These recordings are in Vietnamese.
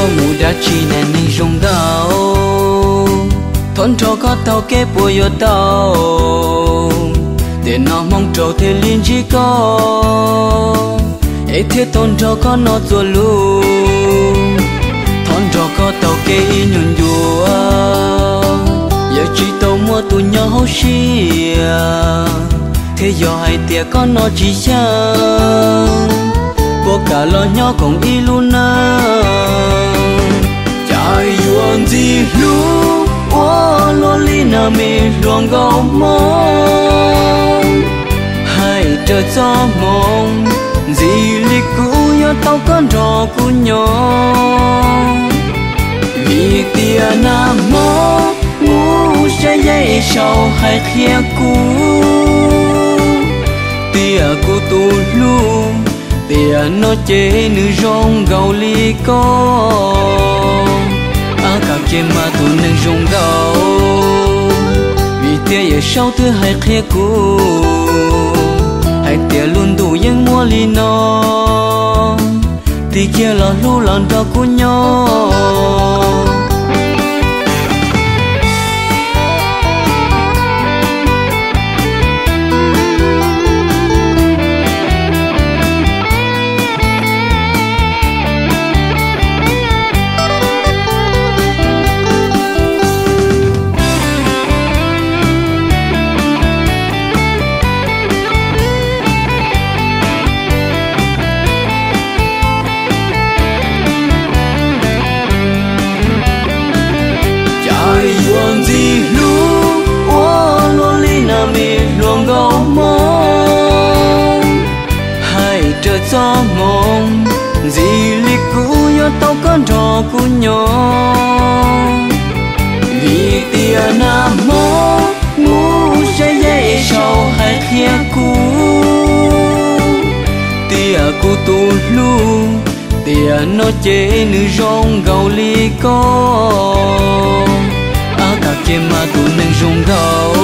tua mù đã chỉ nên nên rong đau. Thôn cho có tàu kế bùa yo tàu để nó mong trâu thế liên chỉ có ấy thế thôn cho có nó tua lu thôn cho có tàu kế nhún dùa. Giờ chỉ tàu mua tụ nhau xia. Thế giờ hai tia có nó chỉ chăng bộ cả lo nhỏ còn đi luôn à gì lu ô lo li na mi luồng gạo mong hai trở cho mong gì li cũ yo tao con rò cũ nhỏ vì tia na mô ngu sẽ dây sau hai khía cũ tia cũ tu luôn tia nó chế nữ rong gầu li con à cả mà tu nâng rung gạo vì tia ở sau thứ hai khía cũ hai tia luôn đủ những mua lì nó thì kia là lu lần đó của nhau con nhỏ vì tia na mô ngu sẽ dây sau hai khía cũ tia cũ tu lu, tia nó chế nữ rong gạo có. Con cả kia mà tu nâng rong gạo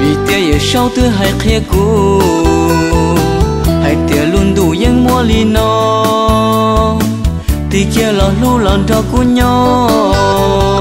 vì tia dễ sau tư hai khía cũ hai tia luôn đủ những mua ly nó lo lu lon cho cu nhau.